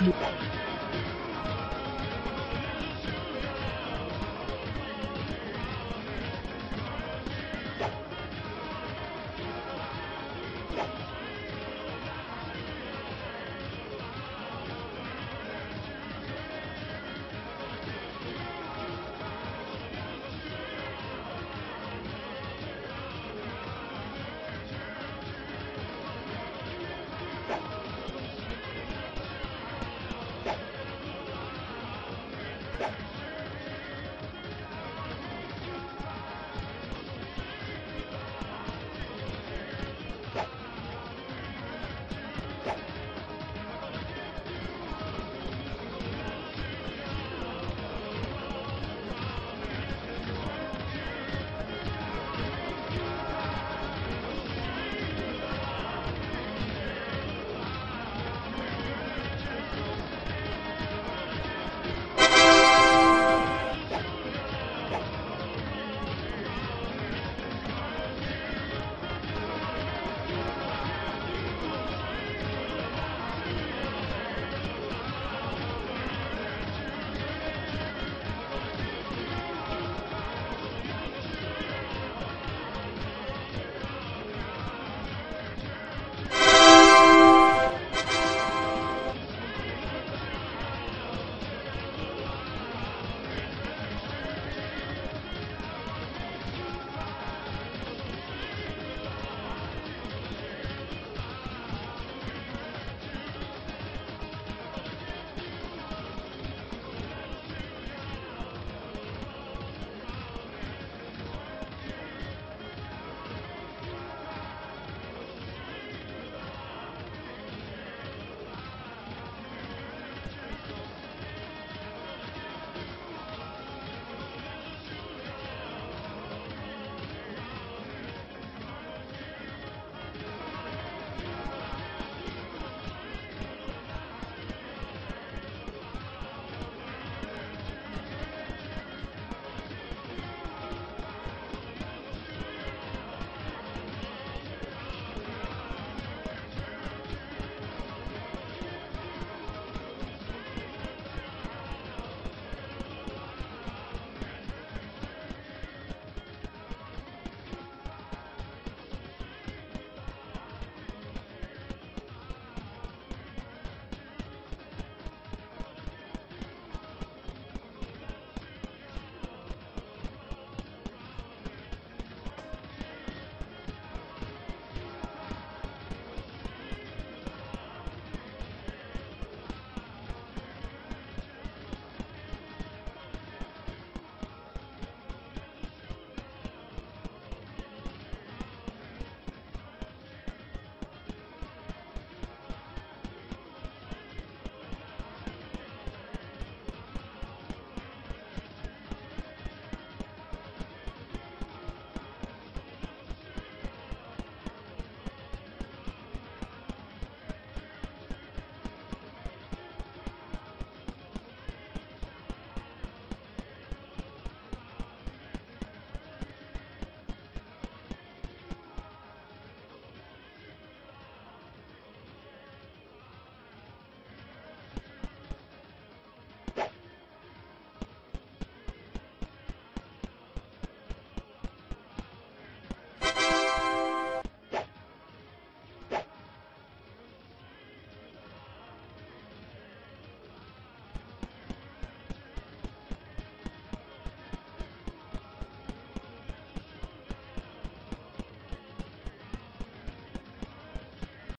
Club.